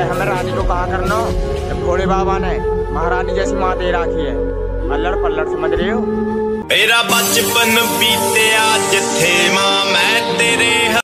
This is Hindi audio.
ने हमें रानी को कहा करना। जब भोले बाबा ने महारानी जैसी माँ दे राखी है। अल्लड़ पल्लड़ समझ रही हो? मेरा बचपन बीते आज थे।